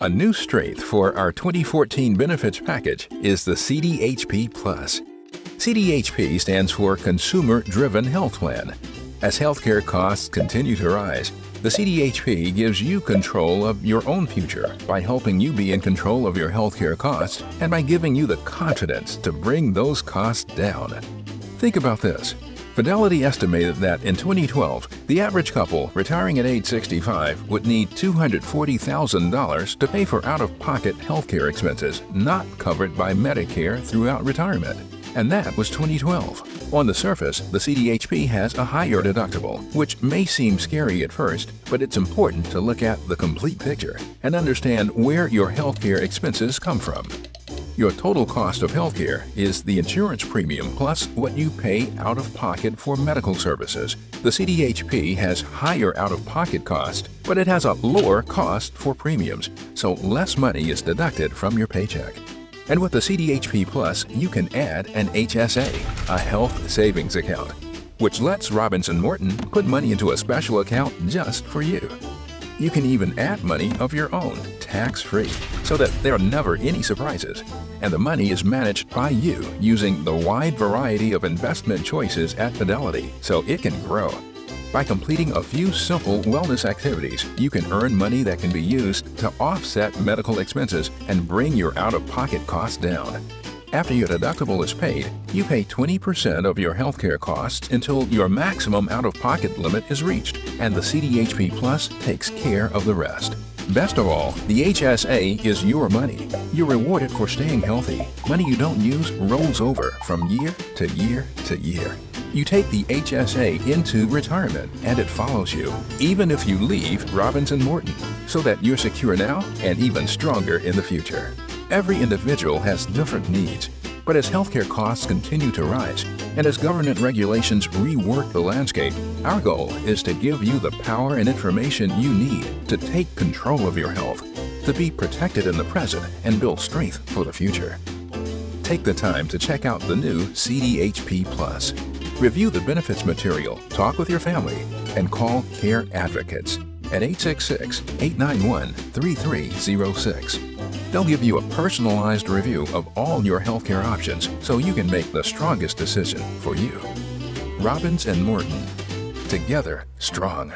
A new strength for our 2014 benefits package is the CDHP Plus. CDHP stands for Consumer Driven Health Plan. As healthcare costs continue to rise, the CDHP gives you control of your own future by helping you be in control of your healthcare costs and by giving you the confidence to bring those costs down. Think about this. Fidelity estimated that in 2012, the average couple retiring at age 65 would need $240,000 to pay for out-of-pocket healthcare expenses not covered by Medicare throughout retirement. And that was 2012. On the surface, the CDHP has a higher deductible, which may seem scary at first, but it's important to look at the complete picture and understand where your healthcare expenses come from. Your total cost of healthcare is the insurance premium plus what you pay out of pocket for medical services. The CDHP has higher out of pocket cost, but it has a lower cost for premiums, so less money is deducted from your paycheck. And with the CDHP Plus, you can add an HSA, a health savings account, which lets Robins and Morton put money into a special account just for you. You can even add money of your own, tax-free, so that there are never any surprises. And the money is managed by you using the wide variety of investment choices at Fidelity, so it can grow. By completing a few simple wellness activities, you can earn money that can be used to offset medical expenses and bring your out-of-pocket costs down. After your deductible is paid, you pay 20% of your healthcare costs until your maximum out-of-pocket limit is reached, and the CDHP Plus takes care of the rest. Best of all, the HSA is your money. You're rewarded for staying healthy. Money you don't use rolls over from year to year to year. You take the HSA into retirement and it follows you, even if you leave Robins and Morton, so that you're secure now and even stronger in the future. Every individual has different needs, but as healthcare costs continue to rise and as government regulations rework the landscape, our goal is to give you the power and information you need to take control of your health, to be protected in the present and build strength for the future. Take the time to check out the new CDHP Plus. Review the benefits material, talk with your family, and call Care Advocates at 866 891 3306. They'll give you a personalized review of all your healthcare options so you can make the strongest decision for you. Robins and Morton. Together, strong.